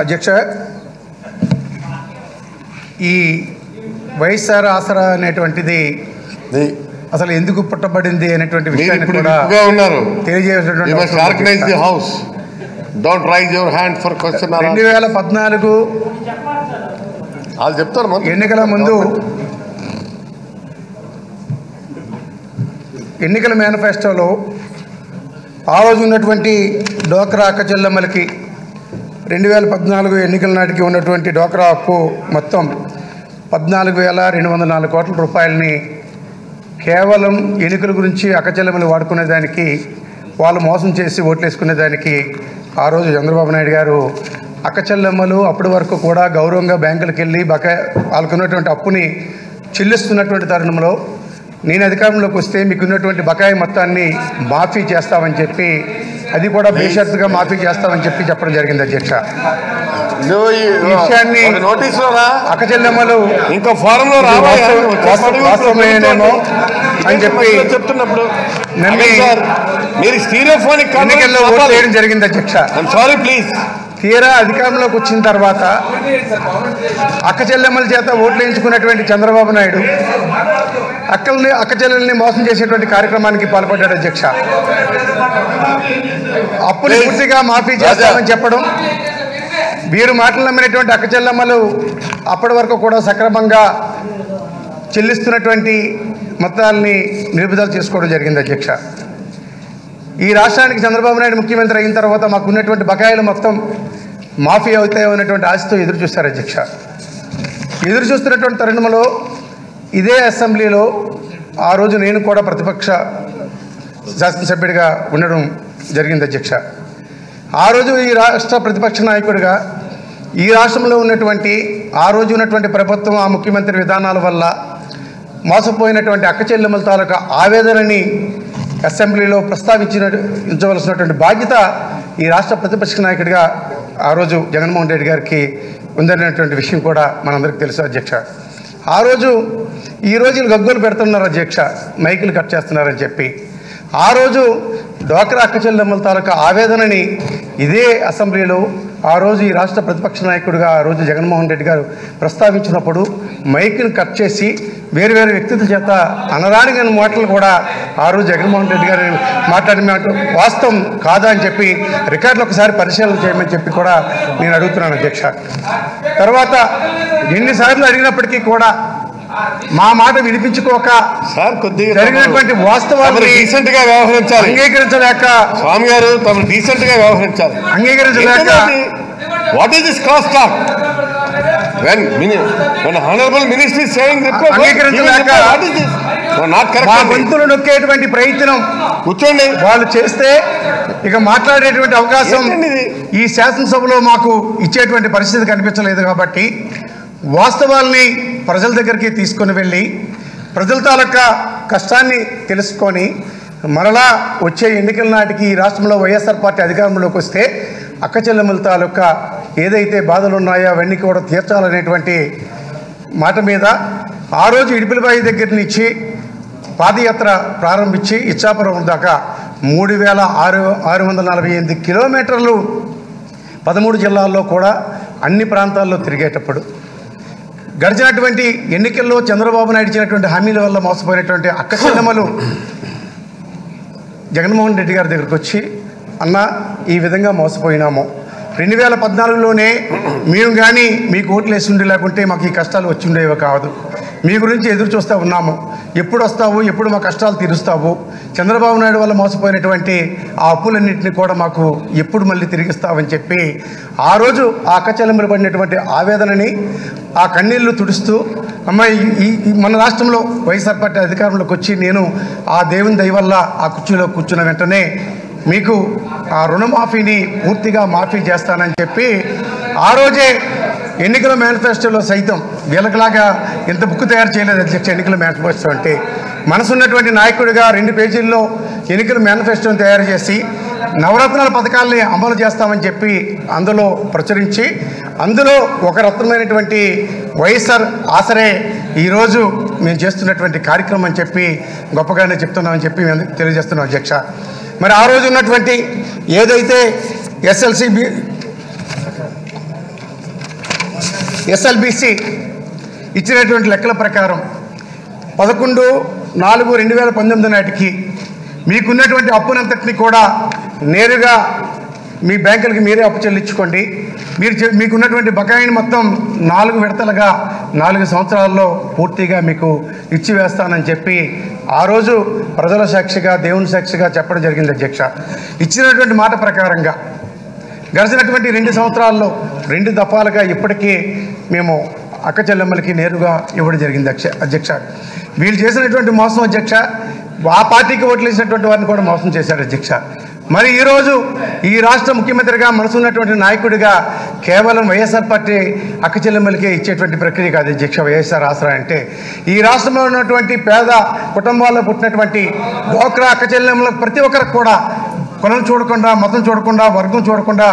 అధ్యక్ష ఈ వైఎస్ఆర్ ఆసరా అనేటువంటిది అసలు ఎందుకు పుట్టబడింది అనేటువంటి విషయాన్ని కూడా ఉన్నారు తెలియజేసినటువంటి. House don't raise your hand for question రెండు వేల పద్నాలుగు వాళ్ళు చెప్తారు. ఎన్నికల ముందు ఎన్నికల మేనిఫెస్టోలో ఆ రోజు ఉన్నటువంటి డోక్రా అక్క చెల్లెమ్మలకి రెండు వేల పద్నాలుగు ఎన్నికల నాటికి ఉన్నటువంటి డోక్రా అప్పు మొత్తం పద్నాలుగు వేల రెండు వందల నాలుగు కోట్ల రూపాయలని కేవలం ఎన్నికల గురించి అకచలమలు వాడుకునేదానికి వాళ్ళు మోసం చేసి ఓట్లేసుకునేదానికి ఆ రోజు చంద్రబాబు నాయుడు గారు అక్కచెల్లెమ్మలు అప్పటి వరకు కూడా గౌరవంగా బ్యాంకులకు వెళ్ళి బకా వాళ్ళకున్నటువంటి అప్పుని చెల్లిస్తున్నటువంటి తరుణంలో నేను అధికారంలోకి వస్తే మీకు ఉన్నటువంటి బకాయి మొత్తాన్ని మాఫీ చేస్తామని చెప్పి అది కూడా బేషరతుగా మాఫీ చేస్తామని చెప్పి చెప్పడం జరిగింది అధ్యక్ష. విషయాన్ని- ఒక నోటీస్లో రా అక్క చెల్లెమ్మలు ఇంకో ఫారం లో ఇది రావా వాస్తవ- వాస్తవ- వాస్తవమేనేమో అని చెప్పి చెప్తున్నప్పుడు? నమ్మి మీరు స్టీరియోఫోనిక్ ఎన్నికల్లో ఓట్లు వేయడం జరిగింది అధ్యక్ష. సారీ ప్లీజ్ తీరా అధికారంలోకి వచ్చిన తర్వాత అక్క చెల్లెమ్మల చేత ఓట్లు వేయించుకున్నటువంటి చంద్రబాబు నాయుడు అక్కల్ని అక్క చెల్లెల్ని మోసం చేసేటువంటి కార్యక్రమానికి పాల్పడ్డాడు అధ్యక్ష. అప్పులు పూర్తిగా మాఫీ చేస్తామని చెప్పడం వీరు మాటలు నమ్మినటువంటి అక్క చెల్లెమ్మలు అప్పటి వరకు కూడా సక్రమంగా చెల్లిస్తున్నటువంటి మొత్తాలని నిలుపుదల చేసుకోవడం జరిగింది అధ్యక్ష. ఈ రాష్ట్రానికి చంద్రబాబు నాయుడు ముఖ్యమంత్రి అయిన తర్వాత మాకు ఉన్నటువంటి బకాయిలు మొత్తం మాఫీ అవుతాయో అనేటువంటి ఆశతో ఎదురు చూస్తారు అధ్యక్ష. ఎదురు చూస్తున్నటువంటి తరుణంలో ఇదే అసెంబ్లీలో ఆ రోజు నేను కూడా ప్రతిపక్ష శాసనసభ్యుడిగా ఉండడం జరిగింది అధ్యక్ష. ఆ రోజు ఈ రాష్ట్ర ప్రతిపక్ష నాయకుడిగా ఈ రాష్ట్రంలో ఉన్నటువంటి ఆ రోజు ఉన్నటువంటి ప్రభుత్వం ఆ ముఖ్యమంత్రి విధానాల వల్ల మోసపోయినటువంటి అక్క చెల్లెమ్మల తాలూకా ఆవేదనని అసెంబ్లీలో ప్రస్తావించిన ఉంచవలసినటువంటి బాధ్యత ఈ రాష్ట్ర ప్రతిపక్ష నాయకుడిగా ఆ రోజు జగన్మోహన్ రెడ్డి గారికి ఉందనేటువంటి విషయం కూడా మనందరికీ తెలుసు అధ్యక్ష. ఆ రోజు ఈ రోజు గగ్గోలు పెడుతున్నారు అధ్యక్ష. మైకులు కట్ చేస్తున్నారని చెప్పి. ఆ రోజు డ్వాక్రా అక్కచెల్లెమ్మల తాలూకా ఆవేదనని ఇదే అసెంబ్లీలో ఆ రోజు ఈ రాష్ట్ర ప్రతిపక్ష నాయకుడిగా ఆ రోజు జగన్మోహన్ రెడ్డి గారు ప్రస్తావించినప్పుడు మైక్ని కట్ చేసి వేరు వేరు వ్యక్తుల చేత అనరానిగని మాటలు కూడా ఆ రోజు జగన్మోహన్ రెడ్డి గారు మాట్లాడిన మాట వాస్తవం కాదా అని చెప్పి రికార్డులు ఒకసారి పరిశీలన చేయమని చెప్పి కూడా నేను అడుగుతున్నాను అధ్యక్ష. తర్వాత ఎన్నిసార్లు అడిగినప్పటికీ కూడా మా మాట వినిపించుకోక సార్ కొద్దిగా జరిగినటువంటి వాస్తవాల్ని డీసెంట్గా వ్యవహరించాలి. అంగీకరించలేక స్వామి గారు తమరు డీసెంట్గా వ్యవహరించాలి. అంగీకరించలేక what is this cross talk honorable minister is saying report అంగీకరించలేక not మా correct గొంతులు నొక్కేటువంటి ప్రయత్నం కూర్చోండి. వాళ్ళు చేస్తే ఇక మాట్లాడేటువంటి అవకాశం? ఈ శాసనసభలో మాకు ఇచ్చేటువంటి పరిస్థితి కనిపించలేదు కాబట్టి వాస్తవాల్ని ప్రజల దగ్గరికి తీసుకొని వెళ్ళి ప్రజల తాలూకా కష్టాన్ని తెలుసుకొని మరలా వచ్చే ఎన్నికల నాటికి ఈ రాష్ట్రంలో వైఎస్ఆర్ పార్టీ అధికారంలోకి వస్తే అక్క చెల్లెమ్మల తాలూకా ఏదైతే బాధలు ఉన్నాయో అవన్నీ కూడా తీర్చాలనేటువంటి మాట మీద ఆ రోజు ఇడిపిలబాయి దగ్గర నుంచి పాదయాత్ర ప్రారంభించి ఇచ్చాపురం దాకా మూడు వేల ఆరు ఆరు వందల నలభై ఎనిమిది కిలోమీటర్లు పదమూడు జిల్లాల్లో కూడా అన్ని ప్రాంతాల్లో తిరిగేటప్పుడు గడిచినటువంటి ఎన్నికల్లో చంద్రబాబు నాయుడు ఇచ్చినటువంటి హామీల వల్ల మోసపోయినటువంటి అక్క చెల్లెమ్మలు జగన్మోహన్ రెడ్డి గారి దగ్గరికి వచ్చి అన్న ఈ విధంగా మోసపోయినాము. రెండు వేల పద్నాలుగులోనే మేము కానీ మీకు ఓట్లు వేసి ఉండి లేకుంటే మాకు ఈ కష్టాలు వచ్చి ఉండేవి కాదు. మీ గురించి ఎదురు చూస్తూ ఉన్నాము. ఎప్పుడు వస్తావు? ఎప్పుడు మా కష్టాలు తీరుస్తావు? చంద్రబాబు నాయుడు వల్ల మోసపోయినటువంటి ఆ అప్పులన్నింటినీ కూడా మాకు ఎప్పుడు మళ్ళీ తిరిగిస్తావని చెప్పి ఆ రోజు ఆ అక్కచెల్లెమ్మలు పడినటువంటి ఆవేదనని ఆ కన్నీళ్ళు తుడుస్తూ అమ్మాయి ఈ ఈ- మన రాష్ట్రంలో వైఎస్ఆర్ పార్టీ అధికారంలోకి వచ్చి నేను ఆ దేవుని దయ వల్ల ఆ కుర్చీలో కూర్చున్న వెంటనే మీకు ఆ రుణమాఫీని పూర్తిగా మాఫీ చేస్తానని చెప్పి ఆ రోజే ఎన్నికల మేనిఫెస్టోలో సైతం వీళ్ళకిలాగా ఇంత బుక్ తయారు చేయలేదు అధ్యక్ష ఎన్నికల మేనిఫెస్టో అంటే. మనసున్నటువంటి నాయకుడిగా రెండు పేజీల్లో ఎన్నికల మేనిఫెస్టోని తయారు చేసి నవరత్నాల పథకాల్ని అమలు చేస్తామని చెప్పి అందులో ప్రచురించి అందులో ఒక రత్నమైనటువంటి వైఎస్ఆర్ ఆసరే ఈరోజు మేము చేస్తున్నటువంటి కార్యక్రమం అని చెప్పి గొప్పగానే చెప్తున్నామని చెప్పి మేము తెలియజేస్తున్నాం అధ్యక్ష. మరి ఆ రోజు ఉన్నటువంటి ఏదైతే ఎస్ఎల్సి ఎస్ఎల్బిసి ఇచ్చినటువంటి లెక్కల ప్రకారం పదకొండు నాలుగు రెండు వేల పంతొమ్మిది నాటికి మీకున్నటువంటి అప్పునంతటిని కూడా నేరుగా మీ బ్యాంకులకి మీరే అప్పు చెల్లించుకోండి. మీరు చె- మీకున్నటువంటి బకాయిని మొత్తం నాలుగు విడతలుగా నాలుగు సంవత్సరాల్లో పూర్తిగా మీకు ఇచ్చి వేస్తానని చెప్పి ఆ రోజు ప్రజల సాక్షిగా దేవుని సాక్షిగా చెప్పడం జరిగింది అధ్యక్ష. ఇచ్చినటువంటి మాట ప్రకారంగా గడిచినటువంటి రెండు సంవత్సరాల్లో రెండు దఫాలుగా ఇప్పటికీ మేము అక్క చెల్లెమ్మలకి నేరుగా ఇవ్వడం జరిగింది అక్ష అధ్యక్ష. వీళ్ళు చేసినటువంటి మోసం అధ్యక్ష ఆ పార్టీకి ఓట్లు వేసినటువంటి వారిని కూడా మోసం చేశారు అధ్యక్ష. మరి ఈరోజు ఈ రాష్ట్ర ముఖ్యమంత్రిగా మనసున్నటువంటి నాయకుడిగా కేవలం వైఎస్ఆర్ పార్టీ అక్క చెల్లెమ్మలకే ఇచ్చేటువంటి ప్రక్రియ కాదు అధ్యక్ష వైఎస్ఆర్ ఆసరా అంటే. ఈ రాష్ట్రంలో ఉన్నటువంటి పేద కుటుంబాల్లో పుట్టినటువంటి డోక్రా అక్క చెల్లెమ్మలకు ప్రతి ఒక్కరికి కూడా కులం చూడకుండా మతం చూడకుండా వర్గం చూడకుండా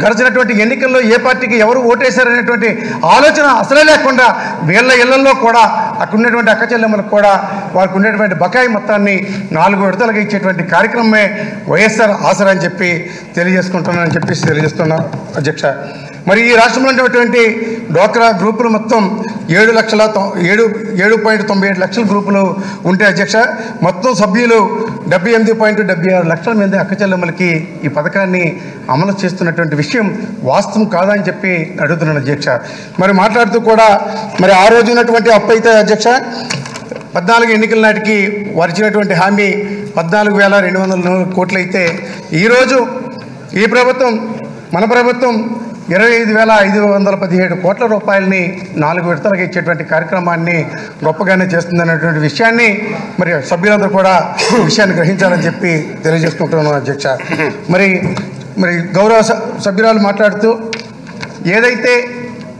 గడిచినటువంటి ఎన్నికల్లో ఏ పార్టీకి ఎవరు ఓటేశారనేటువంటి ఆలోచన అసలే లేకుండా వీళ్ళ ఇళ్ళలో కూడా అక్కడ ఉన్నటువంటి అక్క చెల్లెమ్మలకు కూడా వారికి ఉండేటువంటి బకాయి మొత్తాన్ని నాలుగు విడతలుగా ఇచ్చేటువంటి కార్యక్రమమే వైఎస్ఆర్ ఆసరా అని చెప్పి తెలియజేసుకుంటున్నానని చెప్పేసి తెలియజేస్తున్నాను అధ్యక్ష మరి ఈ రాష్ట్రంలో ఉన్నటువంటి డోక్రా గ్రూపులు మొత్తం ఏడు లక్షల ఏడు ఏడు పాయింట్ తొంభై ఏడు లక్షల గ్రూపులు ఉంటే అధ్యక్ష మొత్తం సభ్యులు డెబ్బై ఎనిమిది పాయింట్ డెబ్బై ఆరు లక్షల మంది అక్కచెల్లెమ్మలకి ఈ పథకాన్ని అమలు చేస్తున్నటువంటి విషయం వాస్తవం కాదని చెప్పి అడుగుతున్నాను అధ్యక్ష. మరి మాట్లాడుతూ కూడా మరి ఆ రోజు ఉన్నటువంటి అప్పు అయితే అధ్యక్ష పద్నాలుగు ఎన్నికల నాటికి వారు హామీ పద్నాలుగు వేల రెండు వందల కోట్లయితే కోట్లు అయితే ఈరోజు ఈ ప్రభుత్వం మన ప్రభుత్వం ఇరవై ఐదు వేల ఐదు వందల పదిహేడు కోట్ల రూపాయలని నాలుగు విడతలకు ఇచ్చేటువంటి కార్యక్రమాన్ని గొప్పగానే చేస్తుందనేటువంటి విషయాన్ని మరి సభ్యులందరూ కూడా విషయాన్ని గ్రహించాలని చెప్పి తెలియజేసుకుంటున్నాను అధ్యక్ష. మరి మరి గౌరవ సభ్యురాలు మాట్లాడుతూ ఏదైతే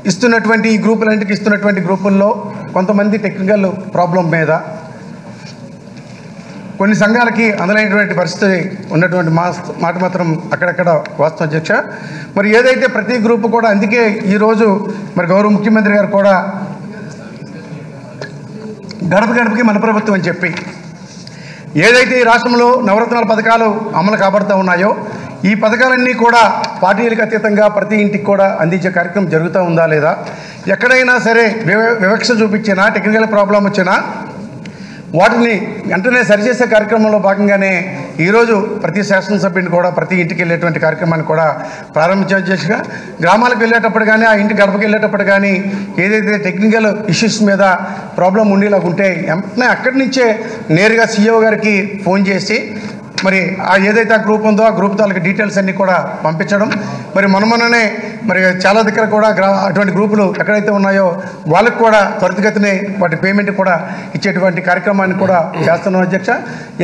ఇస్తున్నటువంటి ఈ గ్రూపులన్నిటికీ ఇస్తున్నటువంటి గ్రూపుల్లో కొంతమంది టెక్నికల్ ప్రాబ్లం మీద కొన్ని సంఘాలకి అందలేనటువంటి పరిస్థితి ఉన్నటువంటి మా మాట మాత్రం అక్కడక్కడ వాస్తవం అధ్యక్ష. మరి ఏదైతే ప్రతి గ్రూపు కూడా అందుకే ఈరోజు మరి గౌరవ ముఖ్యమంత్రి గారు కూడా గడప గడపకి మన ప్రభుత్వం అని చెప్పి ఏదైతే ఈ రాష్ట్రంలో నవరత్నాల పథకాలు అమలు కాబడుతూ ఉన్నాయో ఈ పథకాలన్నీ కూడా పార్టీలకు అతీతంగా ప్రతి ఇంటికి కూడా అందించే కార్యక్రమం జరుగుతూ ఉందా లేదా? ఎక్కడైనా సరే వివ వివక్ష చూపించినా టెక్నికల్ ప్రాబ్లం వచ్చినా వాటిని వెంటనే సరిచేసే కార్యక్రమంలో భాగంగానే ఈరోజు ప్రతి శాసనసభ్యుని కూడా ప్రతి ఇంటికి వెళ్ళేటువంటి కార్యక్రమాన్ని కూడా ప్రారంభించారు ఉద్దేశంగా గ్రామాలకు వెళ్ళేటప్పుడు కానీ ఆ ఇంటి గడపకి వెళ్ళేటప్పుడు కానీ ఏదైతే టెక్నికల్ ఇష్యూస్ మీద ప్రాబ్లం ఉండేలాగా ఉంటే వెంటనే అక్కడి నుంచే నేరుగా సీఈఓ గారికి ఫోన్ చేసి మరి ఆ ఏదైతే ఆ గ్రూప్ ఉందో ఆ గ్రూప్ తాలూకు డీటెయిల్స్ అన్నీ కూడా పంపించడం. మరి మనమన్ననే మరి చాలా దగ్గర కూడా అటువంటి గ్రూపులు ఎక్కడైతే ఉన్నాయో వాళ్ళకు కూడా త్వరితగతిని వాటి పేమెంట్ కూడా ఇచ్చేటువంటి కార్యక్రమాన్ని కూడా చేస్తున్నాం అధ్యక్ష.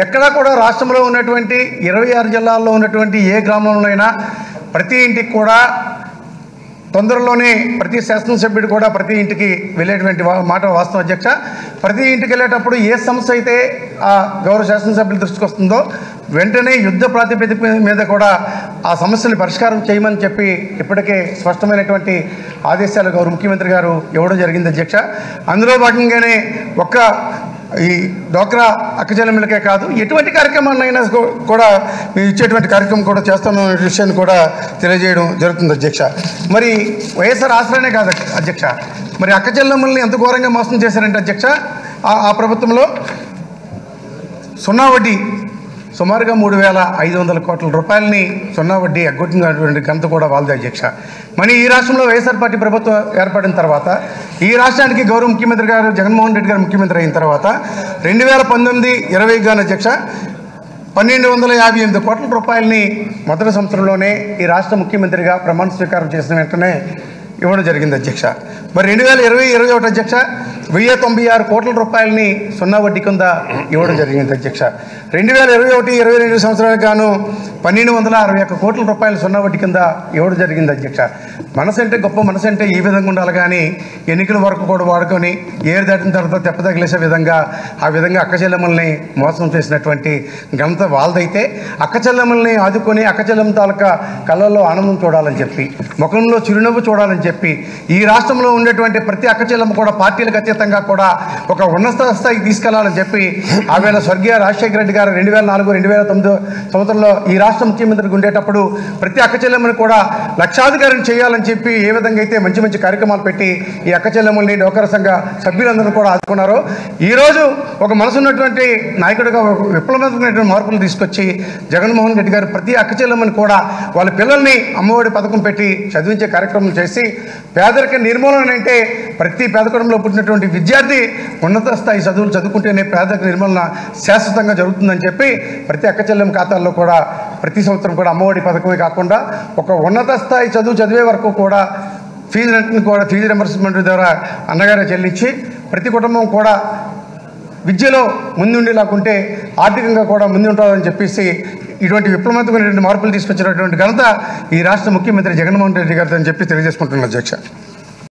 ఎక్కడా కూడా రాష్ట్రంలో ఉన్నటువంటి ఇరవై ఆరు జిల్లాల్లో ఉన్నటువంటి ఏ గ్రామంలోనైనా ప్రతి ఇంటికి కూడా తొందరలోనే ప్రతి శాసనసభ్యుడు కూడా ప్రతి ఇంటికి వెళ్ళేటువంటి మాట వాస్తవం అధ్యక్ష. ప్రతి ఇంటికి వెళ్ళేటప్పుడు ఏ సమస్య అయితే ఆ గౌరవ శాసనసభ్యుల దృష్టికి వస్తుందో వెంటనే యుద్ధ ప్రాతిపదిక మీద కూడా ఆ సమస్యలు పరిష్కారం చేయమని చెప్పి ఇప్పటికే స్పష్టమైనటువంటి ఆదేశాలు గౌరవ ముఖ్యమంత్రి గారు ఇవ్వడం జరిగింది అధ్యక్ష. అందులో భాగంగానే ఒక్క ఈ డోక్రా అక్కజలములకే కాదు ఎటువంటి కార్యక్రమాలైనా కూడా మేము ఇచ్చేటువంటి కార్యక్రమం కూడా చేస్తాను అనే విషయాన్ని కూడా తెలియజేయడం జరుగుతుంది అధ్యక్ష. మరి వైఎస్ఆర్ ఆశ్రయనే కాదు అధ్యక్ష. మరి అక్కజల్లమ్మల్ని ఎంత ఘోరంగా మోసం చేశారంటే అధ్యక్ష ఆ- ఆ ప్రభుత్వంలో సున్నా వడ్డీ సుమారుగా మూడు వేల ఐదు వందల కోట్ల రూపాయలని సున్నా వడ్డీ ఎగ్గొట్టినటువంటి ఘనత కూడా వాళ్ళది అధ్యక్ష. మరి ఈ రాష్ట్రంలో వైఎస్ఆర్ పార్టీ ప్రభుత్వం ఏర్పడిన తర్వాత ఈ రాష్ట్రానికి గౌరవ ముఖ్యమంత్రి గారు జగన్మోహన్ రెడ్డి గారు ముఖ్యమంత్రి అయిన తర్వాత రెండు వేల పంతొమ్మిది ఇరవై గాను అధ్యక్ష పన్నెండు వందల యాభై ఎనిమిది కోట్ల రూపాయలని మొదటి సంవత్సరంలోనే ఈ రాష్ట్ర ముఖ్యమంత్రిగా ప్రమాణ స్వీకారం చేసిన వెంటనే ఇవ్వడం జరిగింది అధ్యక్ష. మరి రెండు వేల ఇరవై ఇరవై ఒకటి అధ్యక్ష వెయ్యి తొంభై ఆరు కోట్ల రూపాయలని సున్నా వడ్డీ కింద ఇవ్వడం జరిగింది అధ్యక్ష. రెండు వేల ఇరవై ఒకటి ఇరవై రెండు సంవత్సరాలకు గాను పన్నెండు వందల అరవై ఒక్క కోట్ల రూపాయలు సున్నా వడ్డీ కింద ఇవ్వడం జరిగింది అధ్యక్ష. మనసు అంటే గొప్ప మనసు అంటే ఈ విధంగా ఉండాలి కానీ ఎన్నికల వరకు కూడా వాడుకొని ఏరు దాటిన తర్వాత తెప్ప తగిలేసే విధంగా ఆ విధంగా అక్కచెల్లెమ్మల్ని మోసం చేసినటువంటి ఘనత వాళ్ళదైతే అక్కచెల్లెమ్మల్ని ఆదుకొని అక్కచెల్లెమ్మ తాలూకా కళ్ళల్లో ఆనందం చూడాలని చెప్పి ముఖంలో చిరునవ్వు చూడాలని చెప్పి ఈ రాష్ట్రంలో ఉండేటువంటి ప్రతి అక్కచెల్లెమ్మ కూడా పార్టీలకు అతీతంగా కూడా ఒక ఉన్నత స్థాయికి తీసుకెళ్ళాలని చెప్పి ఆవేళ స్వర్గీయ రాజశేఖర రెడ్డి గారు రెండు వేల నాలుగు రెండు వేల తొమ్మిది సంవత్సరంలో ఈ రాష్ట్ర ముఖ్యమంత్రికి ఉండేటప్పుడు ప్రతి అక్కచెల్లెమ్మని కూడా లక్షాధికారం చేయాలని చెప్పి ఏ విధంగా అయితే మంచి మంచి కార్యక్రమాలు పెట్టి ఈ అక్కచెల్లెమ్మల్ని డోకర సంఘ సభ్యులందరూ కూడా ఆదుకున్నారో ఈరోజు ఒక మనసు ఉన్నటువంటి నాయకుడిగా ఒక విప్లవాత్మకమైనటువంటి మార్పులు తీసుకొచ్చి జగన్మోహన్ రెడ్డి గారు ప్రతి అక్కచెల్లెమ్మని కూడా వాళ్ళ పిల్లల్ని అమ్మఒడి పథకం పెట్టి చదివించే కార్యక్రమం చేసి పేదరిక నిర్మూలన అంటే ప్రతి పేదకుటుంబంలో పుట్టినటువంటి విద్యార్థి ఉన్నత స్థాయి చదువులు చదువుకుంటేనే పేదరిక నిర్మూలన శాశ్వతంగా జరుగుతుందని చెప్పి ప్రతి అక్కచెల్లెం ఖాతాల్లో కూడా ప్రతి సంవత్సరం కూడా అమ్మఒడి పథకమే కాకుండా ఒక ఉన్నత స్థాయి చదువు చదివే వరకు కూడా ఫీజు రెంట్ని కూడా ఫీజు రింబర్స్మెంట్ ద్వారా అన్నగారే చెల్లించి ప్రతి కుటుంబం కూడా విద్యలో ముందుండేలాకుంటే ఆర్థికంగా కూడా ముందు ఉంటుందని చెప్పేసి ఇటువంటి విప్లవాత్మకమైనటువంటి మార్పులు తీసుకొచ్చినటువంటి ఘనత ఈ రాష్ట్ర ముఖ్యమంత్రి జగన్మోహన్ రెడ్డి గారితో అని చెప్పి తెలియజేసుకుంటున్నాను అధ్యక్ష.